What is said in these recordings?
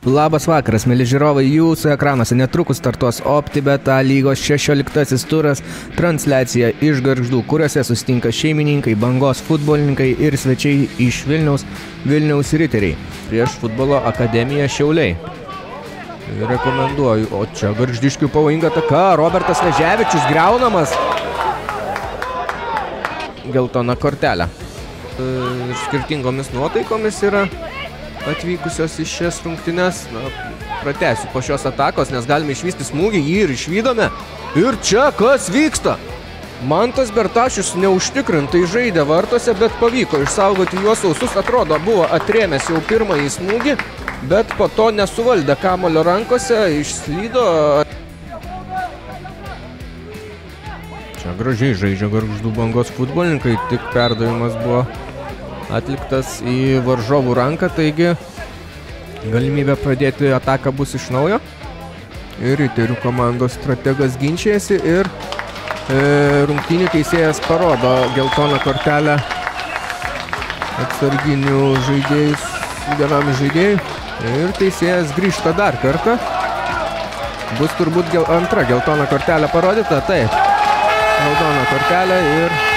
Labas vakaras, mėly žiūrovai, jūsų ekranuose netrukus startuos OptiBeta lygos 16 turas transliacija iš garždų, kuriuose sustinka šeimininkai, bangos futbolininkai ir svečiai iš Vilniaus, Vilniaus riteriai prieš futbolo akademiją Šiauliai. Rekomenduoju, o čia garždiškių pavojinga taka, Robertas Veževičius greunamas. Geltona kortelė. Ir skirtingomis nuotaikomis yra atvykusios į šias rungtynes. Na, pratęsiu po šios atakos, nes galime išvysti smūgį, jį ir išvydome. Ir čia kas vyksta? Mantas Bertašius neužtikrintai žaidė vartose, bet pavyko išsaugoti juos ausus. Atrodo, buvo atrėmęs jau pirmąjį smūgį, bet po to nesuvaldė kamulio rankose, išslydo. Čia gražiai žaidžia garždų bangos futbolininkai, tik perdavimas buvo atliktas į varžovų ranką, taigi galimybė pradėti ataką bus iš naujo. Ir riterių komandos strategas ginčiasi ir e, rungtynių teisėjas parodo geltoną kortelę atsarginių žaidėjus vienam žaidėjui. Ir teisėjas grįžta dar kartą. Bus turbūt gel, antra geltona kortelė parodyta. Taip. Raudona kortelė ir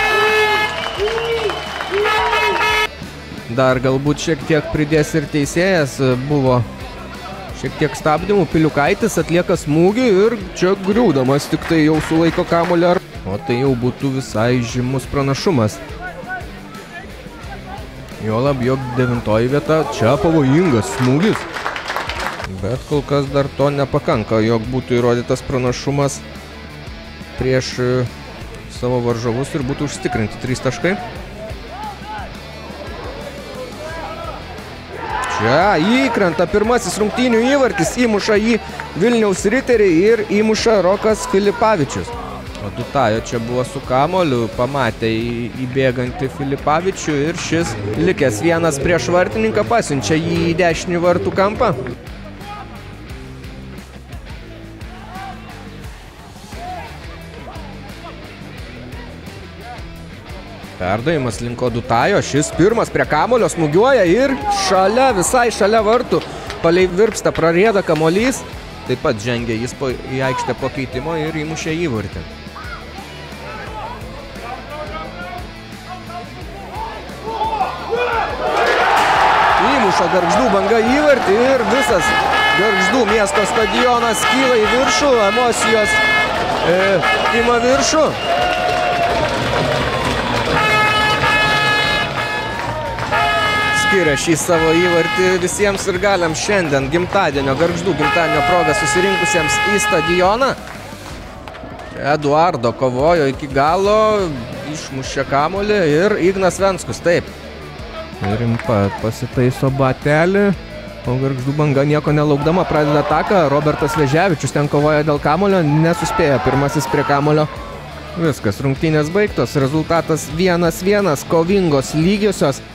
Dar galbūt šiek tiek pridės ir teisėjas. Buvo šiek tiek stabdymų. Piliukaitis atlieka smūgį ir čia griūdamas tik tai jau sulaiko kamulį. O tai jau būtų visai žymus pranašumas. Juolab, jog devintoji vieta čia pavojingas smūgis. Bet kol kas dar to nepakanka, jog būtų įrodytas pranašumas prieš savo varžovus ir būtų užtikrinti 3 taškai. Čia įkrenta pirmasis rungtynių įvartis, įmuša jį Vilniaus riteriai ir įmuša Rokas Filipavičius. O Dutajo čia buvo su kamoliu, pamatė į, įbėgantį Filipavičių ir šis likęs vienas prieš vartininką pasiunčia jį į dešinį vartų kampą. Perdavimas linko Dutajo, šis pirmas prie kamulio smūgiuoja ir šalia, visai šalia vartų, palei virpsta prarėda kamolys. Taip pat žengė jis po, į aikštę po keitimo ir įmušė įvartį. Įmuša garždų banga įvartį ir visas garždų miesto stadionas kyla į viršų, emocijos e, ima viršų. Skiria šį savo įvartį visiems ir galiam šiandien gimtadienio, garždų gimtadienio progą susirinkusiems į stadioną. Eduardo kovojo iki galo, išmušė kamolį ir Ignas Venskus, taip. Rimpa pasitaiso batelį, o garždų banga nieko nelaukdama pradeda ataką. Robertas Veževičius ten kovoja dėl kamolio, nesuspėjo pirmasis prie kamolio. Viskas, rungtynės baigtos, rezultatas 1-1, kovingos lygiosios.